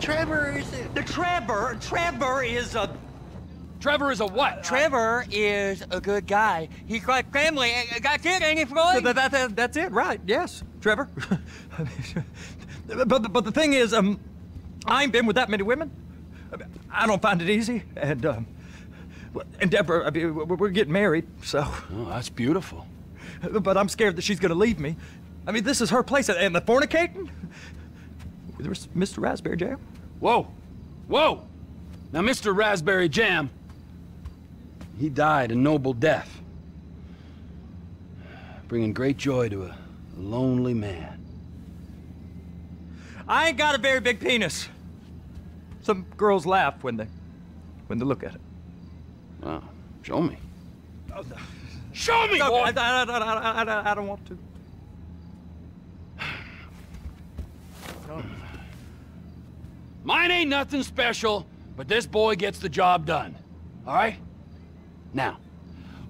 Trevor is a... The Trevor, Trevor is a... Trevor is a what? Trevor is a good guy. He's got family. That's it, ain't it, Floyd? That, that, that, that's it, right, yes, Trevor. but, but the thing is, um, I ain't been with that many women. I don't find it easy, and, um, and Deborah, I mean, we're getting married, so... Oh, that's beautiful. But I'm scared that she's gonna leave me. I mean, this is her place, and the fornicating? With Mr. Raspberry Jam? Whoa! Whoa! Now, Mr. Raspberry Jam, he died a noble death. Bringing great joy to a lonely man. I ain't got a very big penis. Some girls laugh when they, when they look at it. Wow. Show me. Show me, No, boy! I, I, I, I, I, I don't want to. Mine ain't nothing special, but this boy gets the job done. All right? Now,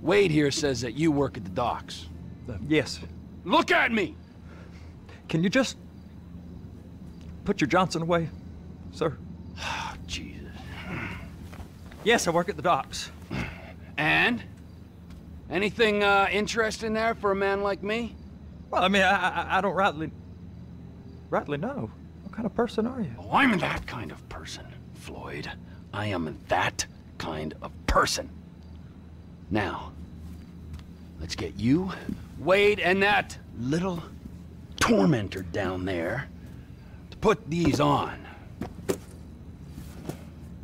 Wade here says that you work at the docks. Uh, yes. Look at me! Can you just put your Johnson away, sir? Oh, Jesus. Yes, I work at the docks. And? Anything uh, interesting there for a man like me? Well, I mean, I, I, I don't rightly, rightly know. Kind of person are you? Oh, I'm that kind of person, Floyd. I am that kind of person. Now, let's get you, Wade, and that little tormentor down there to put these on.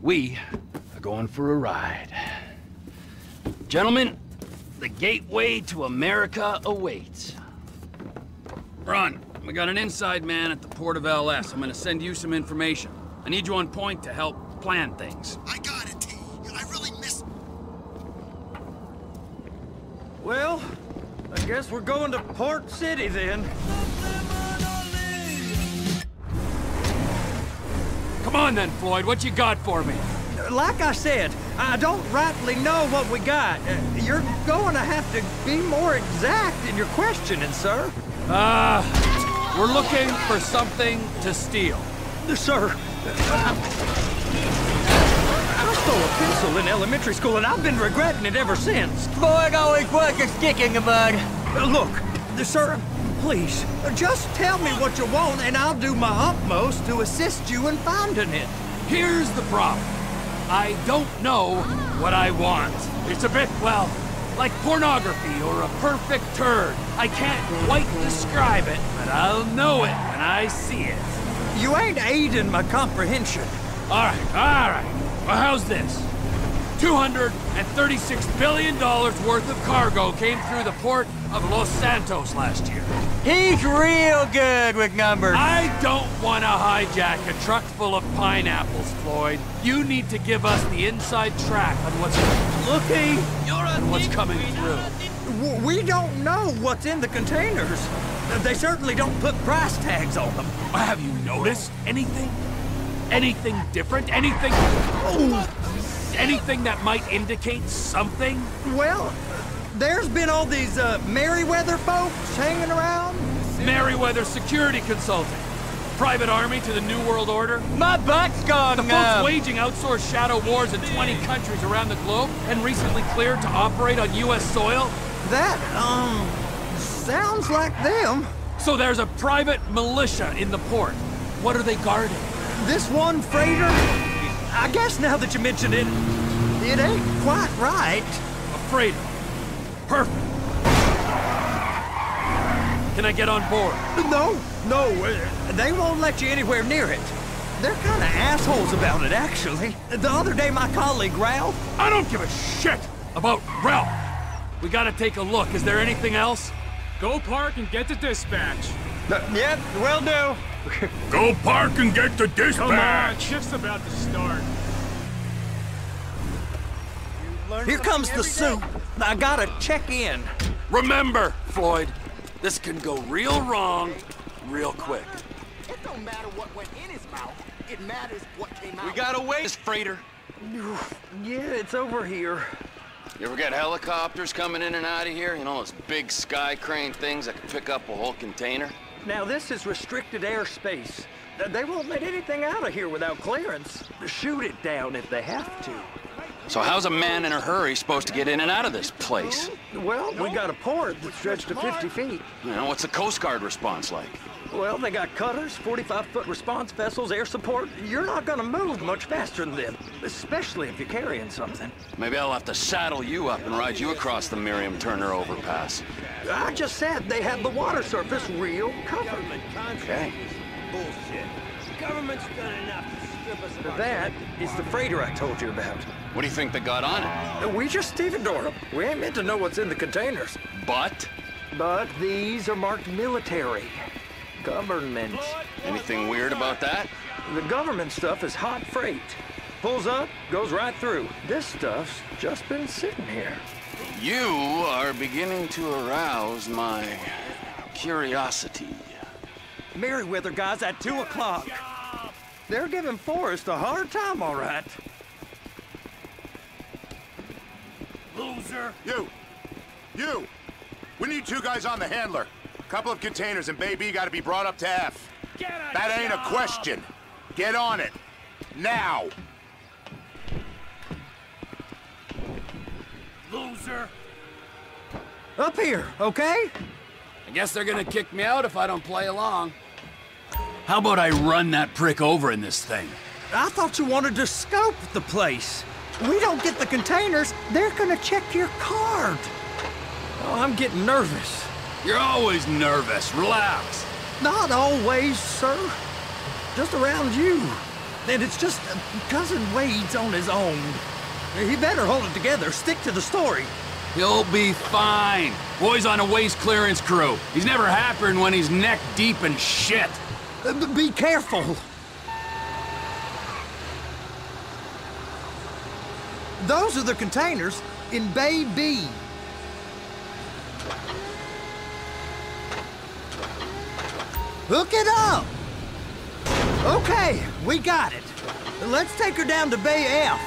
We are going for a ride. Gentlemen, the gateway to America awaits. Run. We got an inside man at the port of LS. I'm gonna send you some information. I need you on point to help plan things. I got it, T. I really miss... Well, I guess we're going to Port City then. Come on then, Floyd. What you got for me? Like I said, I don't rightly know what we got. Uh, You're going to have to be more exact in your questioning, sir. Uh, we're looking for something to steal. Sir, I stole a pencil in elementary school, and I've been regretting it ever since. Floyd always was a stick in the mud. Uh, Look, sir, please, uh, just tell me what you want, and I'll do my utmost to assist you in finding it. Here's the problem. I don't know what I want. It's a bit, well, like pornography or a perfect turd. I can't quite describe it, but I'll know it when I see it. You ain't aiding my comprehension. All right, all right. Well, how's this? $236 billion worth of cargo came through the port of Los Santos last year. He's real good with numbers. I don't want to hijack a truck full of pineapples, Floyd. You need to give us the inside track on what's Looky, on what's coming through. we don't know what's in the containers. They certainly don't put price tags on them. Have you noticed anything? Anything different? Anything? Oh, anything that might indicate something? Well, there's been all these uh, Merryweather folks hanging around. Merryweather Security Consulting. Private army to the New World Order. My butt's gone The folks numb. waging outsourced shadow wars in 20 countries around the globe and recently cleared to operate on U.S. soil. That, um, sounds like them. So there's a private militia in the port. What are they guarding? This one freighter, I guess now that you mention it, it ain't quite right. A freighter. Perfect. Can I get on board? No, no, uh, they won't let you anywhere near it. They're kind of assholes about it, actually. The other day, my colleague Ralph, I don't give a shit about Ralph. We gotta take a look. Is there anything else? Go park and get the dispatch. yep, will do. Go park and get the dispatch. Come on, shift's about to start. Here comes the soup. I gotta check in. Remember, Floyd, this can go real wrong real quick. It don't matter what went in his mouth. It matters what came out. We gotta wait. This freighter. Yeah, it's over here. You ever get helicopters coming in and out of here? You know, those big sky crane things that can pick up a whole container? Now, this is restricted airspace. They won't let anything out of here without clearance. Shoot it down if they have to. So how's a man in a hurry supposed to get in and out of this place? Well, we got a port that stretched to 50 feet. You know, what's the Coast Guard response like? Well, they got cutters, 45-foot response vessels, air support. You're not gonna move much faster than them, especially if you're carrying something. Maybe I'll have to saddle you up and ride you across the Miriam Turner overpass. I just said they had the water surface real covered. Okay. Bullshit. The government's done enough to strip us of our That is the freighter I told you about. What do you think they got on it? Uh, we just stevedore them. We ain't meant to know what's in the containers. But But these are marked military. Government. anything weird about that? The government stuff is hot freight. Pulls up, goes right through. This stuff's just been sitting here. You are beginning to arouse my curiosity. Merryweather, guys at 2 o'clock. They're giving Forrest a hard time, all right. loser. You! You! We need two guys on the handler. A couple of containers and Bay B got to be brought up to F. Get a That ain't a question. Get on it. Now! Loser. Up here, okay? I guess they're gonna kick me out if I don't play along. How about I run that prick over in this thing? I thought you wanted to scope the place. We don't get the containers, they're gonna check your card. Oh, I'm getting nervous. You're always nervous. Relax. Not always, sir. Just around you. And it's just uh, Cousin Wade's on his own. He better hold it together, stick to the story. He'll be fine. Boy's on a waste clearance crew. He's never happier than when he's neck deep in shit. Uh, be careful. Those are the containers in Bay B. Hook it up. Okay, we got it. Let's take her down to Bay F.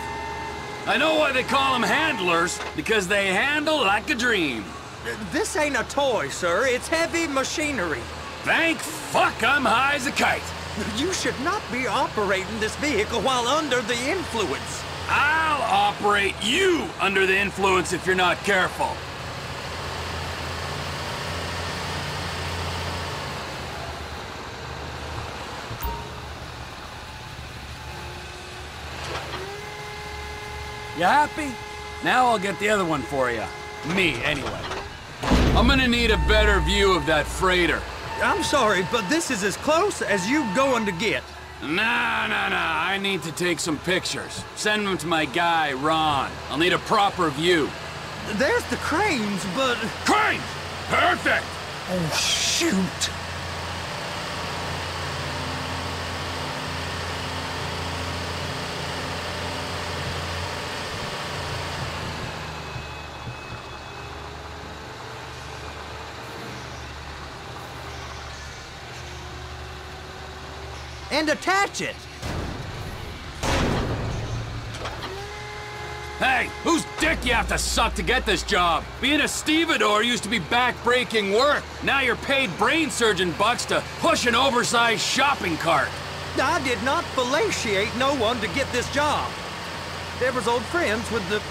I know why they call them handlers, because they handle like a dream. This ain't a toy, sir. It's heavy machinery. Thank fuck I'm high as a kite. You should not be operating this vehicle while under the influence. I'll operate you under the influence if you're not careful. You happy? Now I'll get the other one for you. Me, anyway. I'm gonna need a better view of that freighter. I'm sorry, but this is as close as you going to get. Nah, nah, nah. I need to take some pictures. Send them to my guy, Ron. I'll need a proper view. There's the cranes, but... Crane! Perfect! Oh, shoot. And attach it. Hey, whose dick you have to suck to get this job? Being a stevedore used to be back-breaking work. Now you're paid brain surgeon bucks to push an oversized shopping cart. I did not fellatiate no one to get this job. Deborah's old friends with the...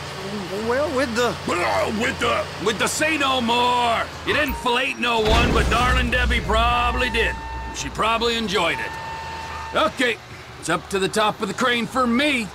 Well, with the... With the... With the say no more. You didn't fillet no one, but darling Debbie probably did. She probably enjoyed it. Okay, it's up to the top of the crane for me.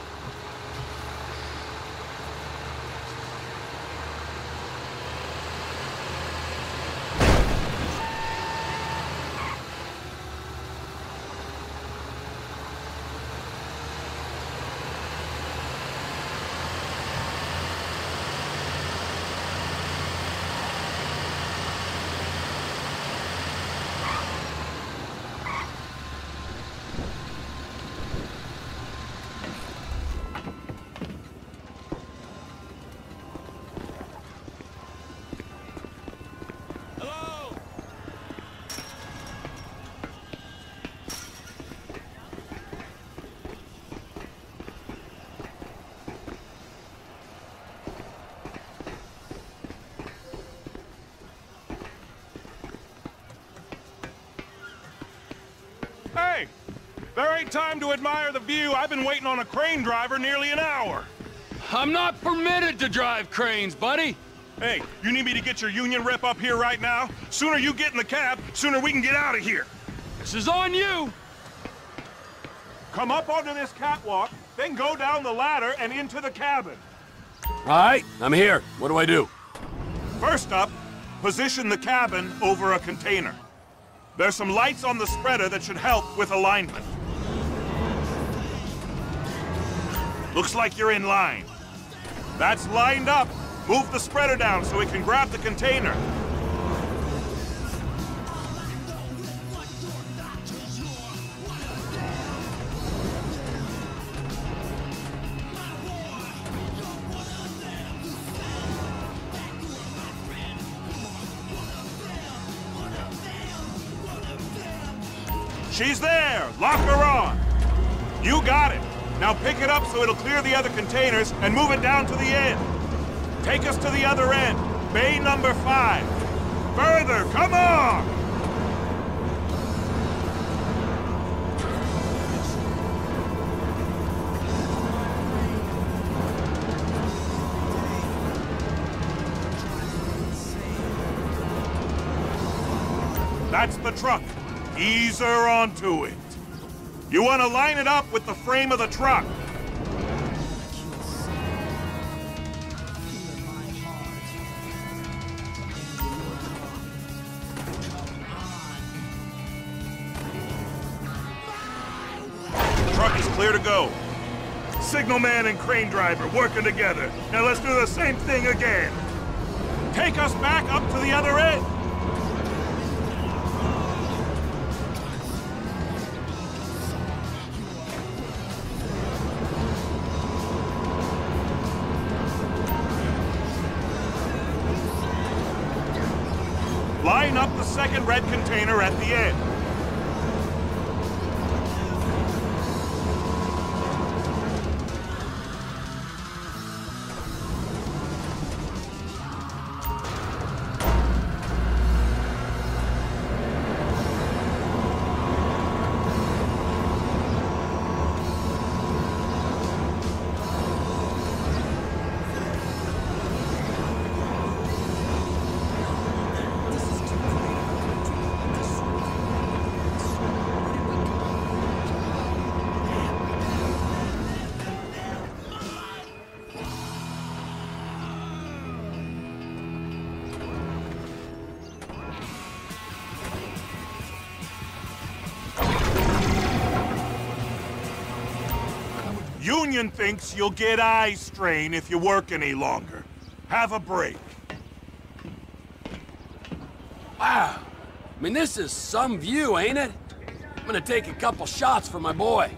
There ain't time to admire the view. I've been waiting on a crane driver nearly an hour. I'm not permitted to drive cranes, buddy. Hey, you need me to get your union rep up here right now? Sooner you get in the cab, sooner we can get out of here. This is on you. Come up onto this catwalk, then go down the ladder and into the cabin. All right, I'm here. What do I do? First up, position the cabin over a container. There's some lights on the spreader that should help with alignment. Looks like you're in line. That's lined up. Move the spreader down so we can grab the container. She's there! Lock her on! You got it! Now pick it up so it'll clear the other containers and move it down to the end. Take us to the other end. Bay number five. Further, come on! That's the truck. Ease her onto it. You want to line it up with the frame of the truck. Truck is clear to go. Signalman and crane driver working together. Now let's do the same thing again. Take us back up to the other end. Second red container at the end. Union thinks you'll get eye strain if you work any longer. Have a break. Wow. I mean, this is some view, ain't it? I'm gonna take a couple shots for my boy.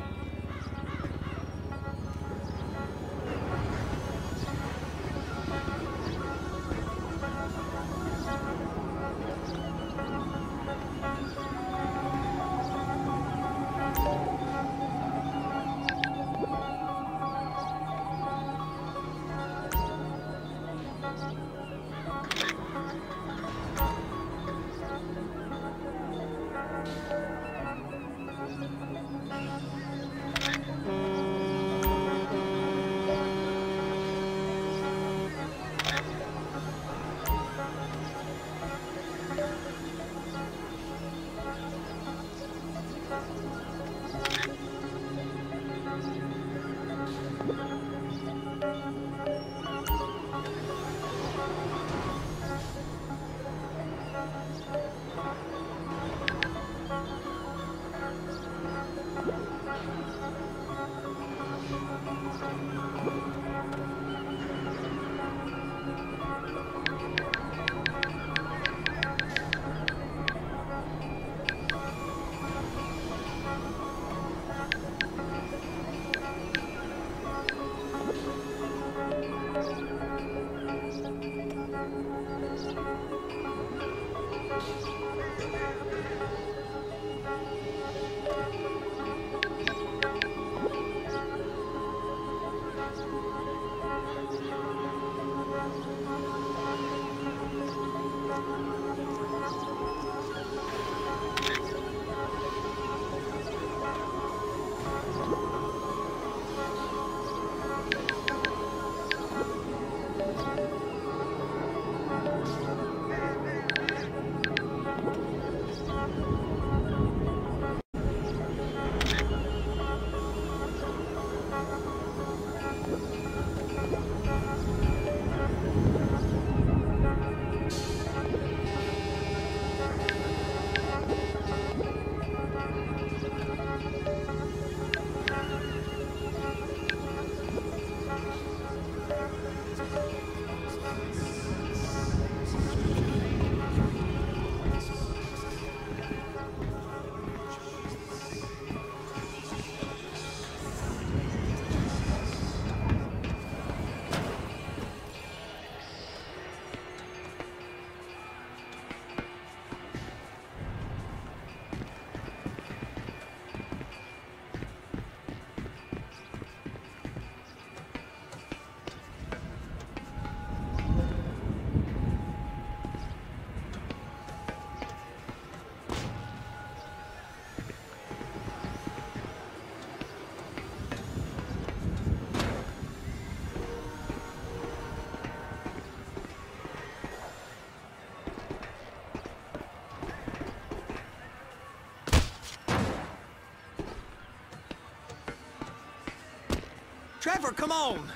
Come on.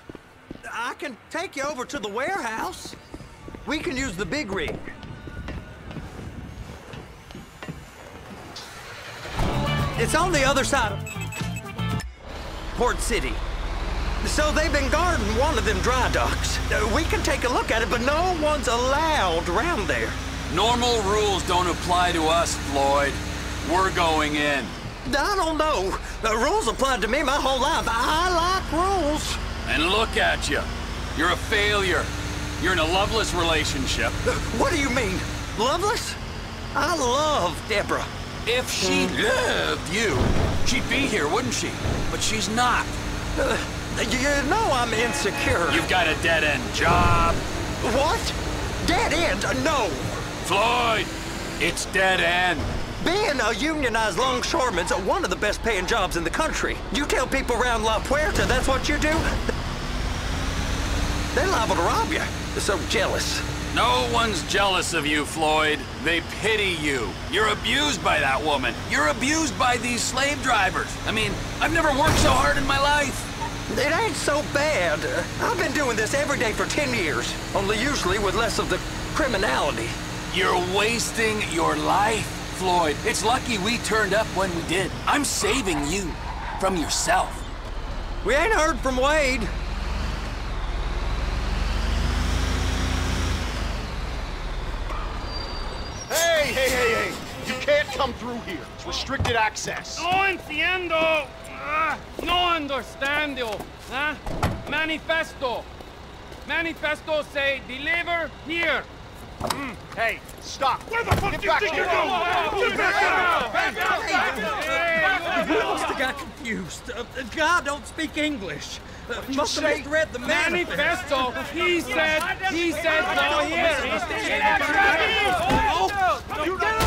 I can take you over to the warehouse. We can use the big rig. It's on the other side of Port City. So they've been guarding one of them dry docks. We can take a look at it, but no one's allowed around there. Normal rules don't apply to us, Floyd. We're going in. I don't know. The rules applied to me my whole life. I like rules. And look at you. You're a failure. You're in a loveless relationship. What do you mean? Loveless? I love Deborah. If she loved you, she'd be here, wouldn't she? But she's not. Uh, you know I'm insecure. You've got a dead-end job. What? Dead end? No. Floyd, it's dead end. Being a unionized longshoreman's one of the best paying jobs in the country. You tell people around La Puerta that's what you do, they're liable to rob you. They're so jealous. No one's jealous of you, Floyd. They pity you. You're abused by that woman. You're abused by these slave drivers. I mean, I've never worked so hard in my life. It ain't so bad. I've been doing this every day for 10 years, only usually with less of the criminality. You're wasting your life, Floyd. It's lucky we turned up when we did. I'm saving you from yourself. We ain't heard from Wade. Hey, hey, hey, hey! You can't come through here. It's restricted access. No entiendo. Ah, no understand. Huh? Manifesto. Manifesto say deliver here. Hey, stop. Where the fuck Get do you think you're going? Get back out! Back out! You must have got confused. Uh, God don't speak English. Uh, must have misread the manifest. Manifesto. He said. He said go here. Get out of here!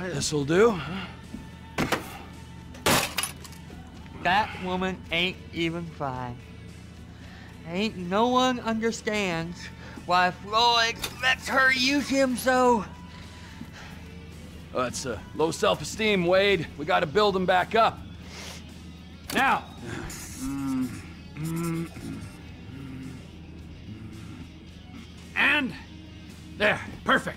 All right, this'll do. That woman ain't even fine. Ain't no one understands why Floyd lets her use him so. That's uh, low self-esteem, Wade. We got to build him back up. Now. And there, perfect.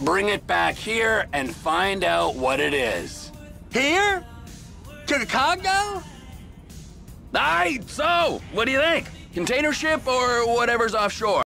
bring it back here, and find out what it is. Here? To the Congo? Aye, so, what do you think? Container ship or whatever's offshore?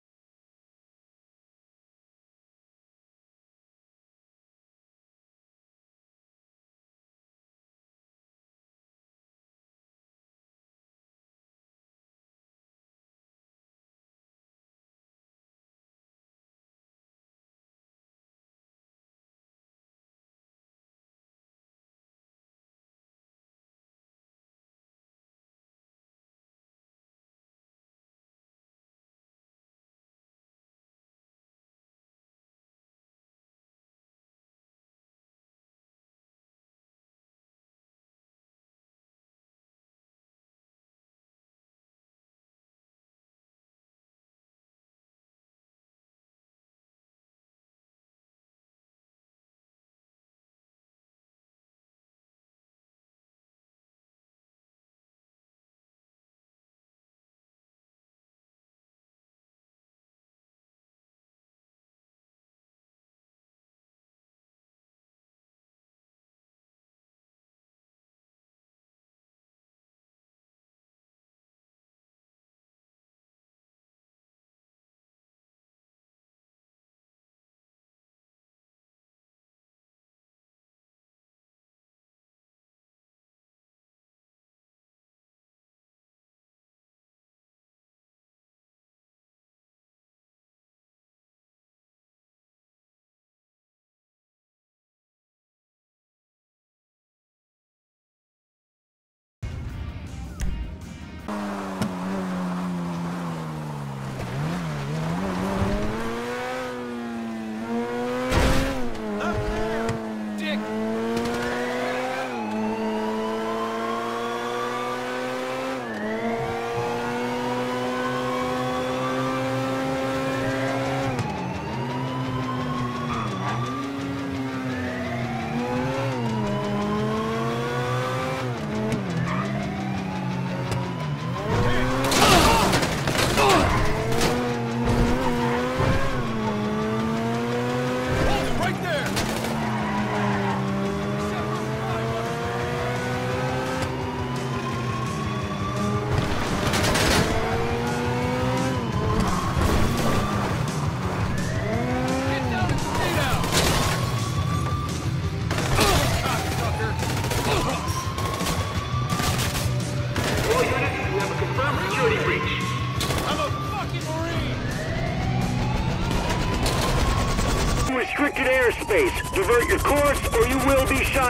you.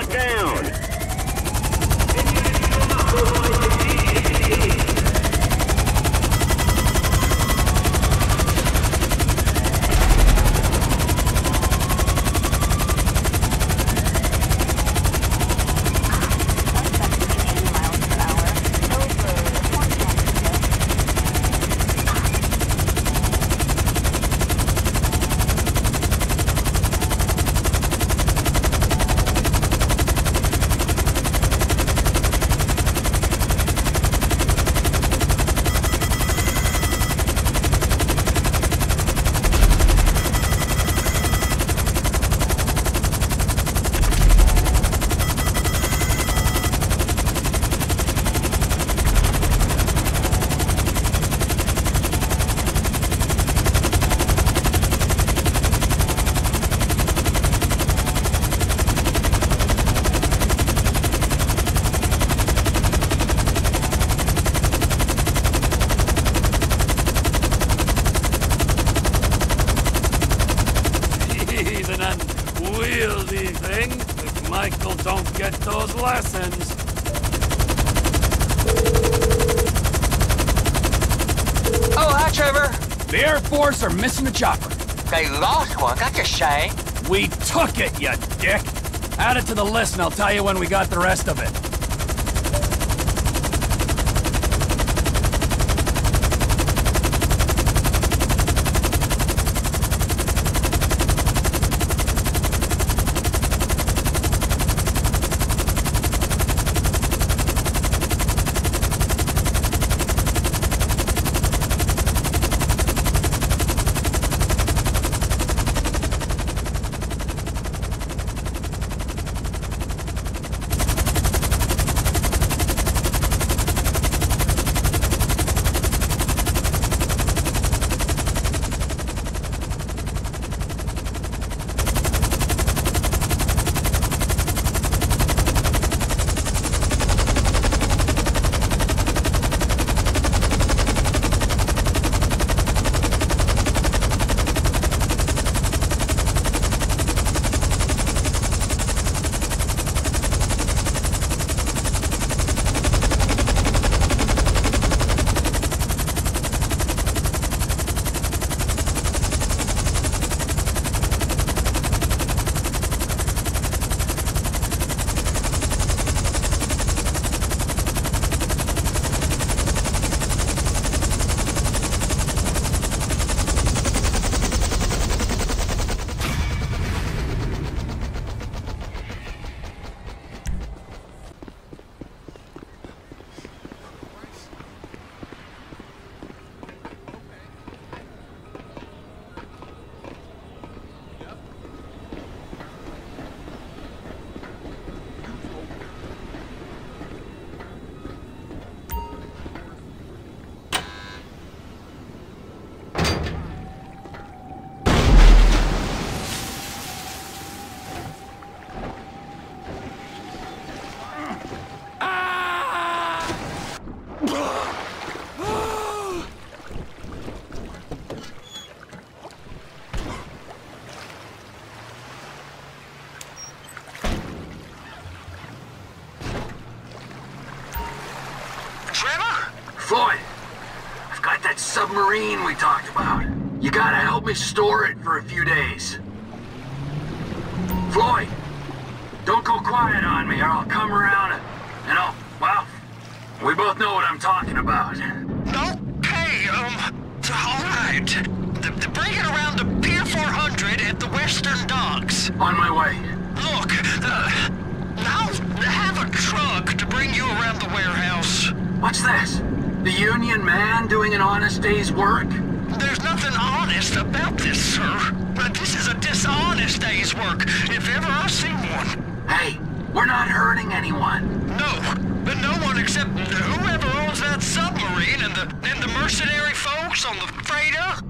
Shot down. He's an unwieldy thing. If Michael don't get those lessons. Oh, hi, Trevor. The Air Force are missing the chopper. They lost We took it, you dick! Add it to the list and I'll tell you when we got the rest of it. Submarine we talked about. You gotta help me store it for a few days. Floyd, don't go quiet on me or I'll come around and, and I'll, well, we both know what I'm talking about. Okay, um, all right. The, the bring it around to Pier 400 at the Western Docks. On my way. Look, uh, I'll have a truck to bring you around the warehouse. What's this? The Union man doing an honest day's work? There's nothing honest about this, sir. But this is a dishonest day's work, if ever I've seen one. Hey, we're not hurting anyone. No, but no one except whoever owns that submarine and the and the mercenary folks on the freighter.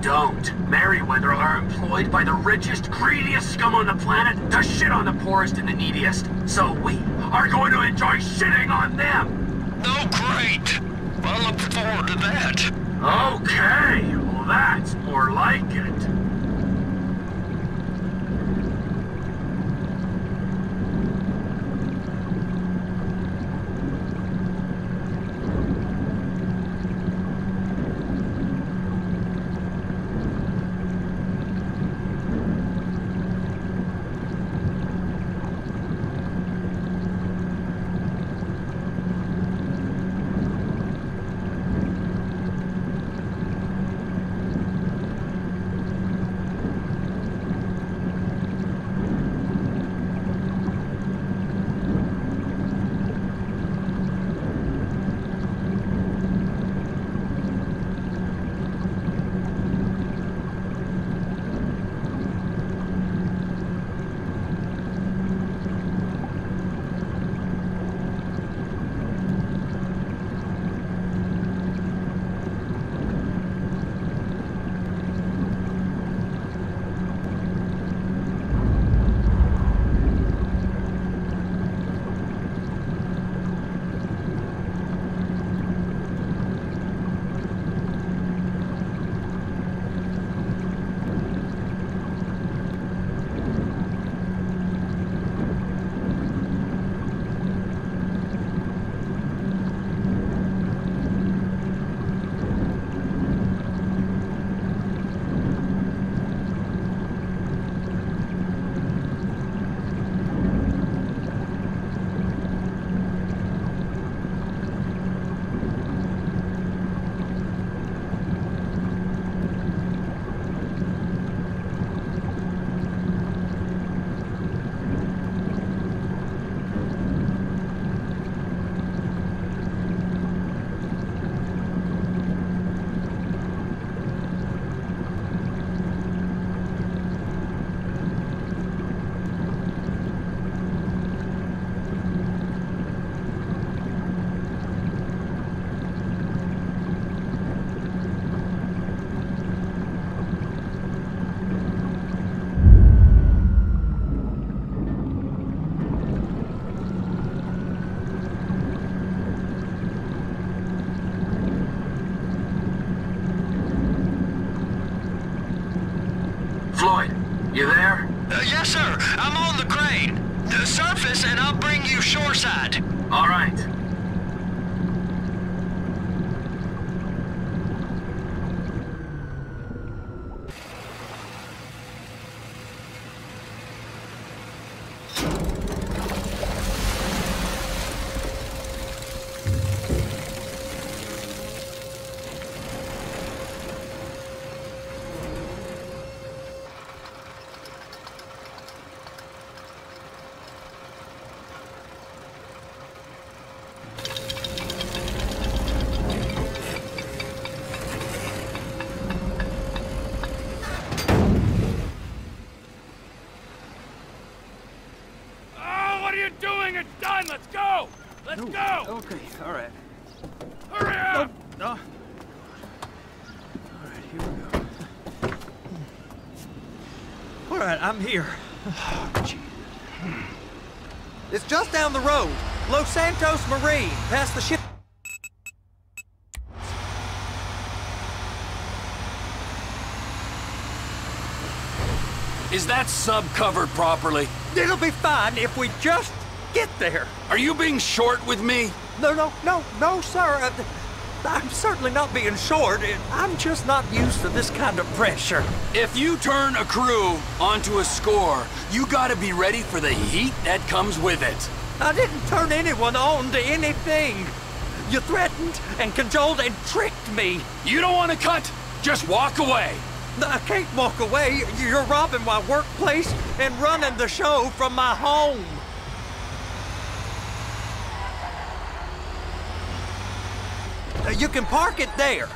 Don't. Merryweather are employed by the richest, greediest scum on the planet to shit on the poorest and the neediest. So we are going to enjoy shitting on them. Oh, great. I look forward to that. Okay, well that's more like it. Go. Let's go. Okay, all right. Hurry up. No. All right, here we go. All right, I'm here. It's just down the road. Los Santos Marine, past the ship. Is that sub covered properly? It'll be fine if we just get there. Are you being short with me? No, no, no, no, sir. Uh, I'm certainly not being short. I'm just not used to this kind of pressure. If you turn a crew onto a score, you gotta be ready for the heat that comes with it. I didn't turn anyone on to anything. You threatened and cajoled and tricked me. You don't want to cut? Just walk away. I can't walk away. You're robbing my workplace and running the show from my home. Uh, You can park it there.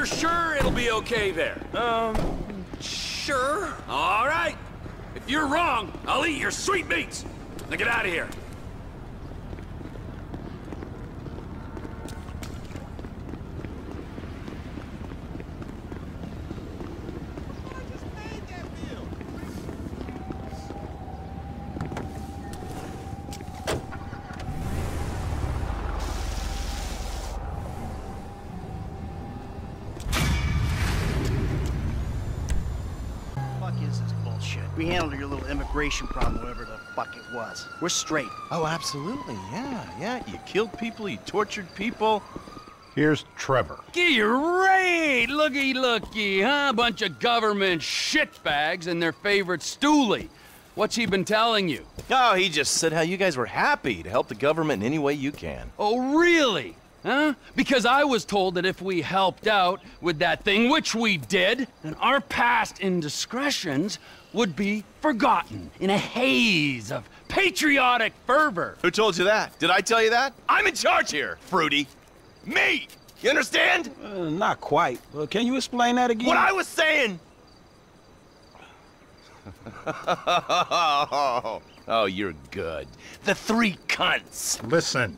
You're sure it'll be okay there? Um, sure. All right. If you're wrong, I'll eat your sweetmeats. Now get out of here. Immigration problem, whatever the fuck it was. We're straight. Oh, absolutely. Yeah, yeah. You killed people, you tortured people. Here's Trevor. Great! Looky, looky, huh? Bunch of government shitbags and their favorite stoolie. What's he been telling you? Oh, he just said how you guys were happy to help the government in any way you can. Oh, really? Huh? Because I was told that if we helped out with that thing, which we did, then our past indiscretions would be forgotten in a haze of patriotic fervor. Who told you that? Did I tell you that? I'm in charge here, Fruity. Me! You understand? Uh, not quite. Uh, can you explain that again? What I was saying! oh, you're good. The three cunts. Listen,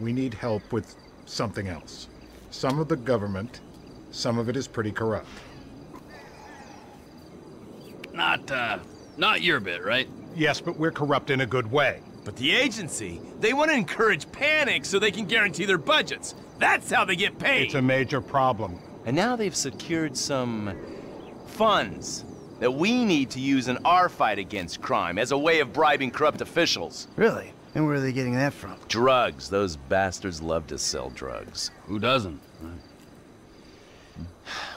we need help with something else. Some of the government, some of it is pretty corrupt. Not, uh, not your bit, right? Yes, but we're corrupt in a good way. But the agency, they want to encourage panic so they can guarantee their budgets. That's how they get paid. It's a major problem. And now they've secured some funds that we need to use in our fight against crime as a way of bribing corrupt officials. Really? And where are they getting that from? Drugs. Those bastards love to sell drugs. Who doesn't?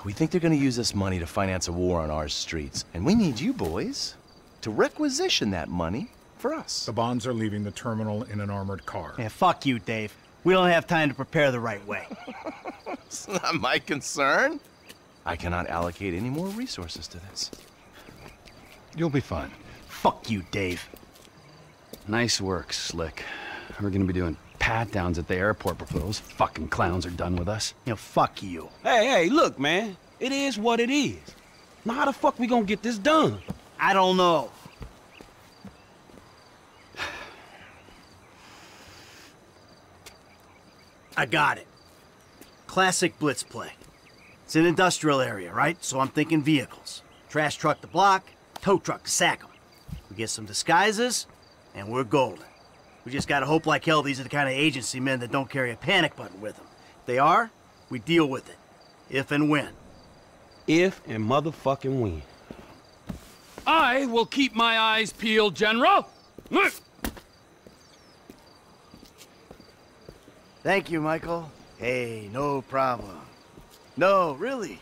We think they're gonna use this money to finance a war on our streets. And we need you boys to requisition that money for us. The bonds are leaving the terminal in an armored car. Yeah, fuck you, Dave. We don't have time to prepare the right way. it's not my concern. I cannot allocate any more resources to this. You'll be fine. Fuck you, Dave. Nice work, Slick. We're gonna be doing pat-downs at the airport before those fucking clowns are done with us. You know, fuck you. Hey, hey, look, man. It is what it is. Now how the fuck we gonna get this done? I don't know. I got it. Classic blitz play. It's an industrial area, right? So I'm thinking vehicles. Trash truck to block, tow truck to sack 'em. We get some disguises, and we're golden. We just gotta hope like hell these are the kind of agency men that don't carry a panic button with them. If they are, we deal with it. If and when. If and motherfucking when. I will keep my eyes peeled, General. Thank you, Michael. Hey, no problem. No, really.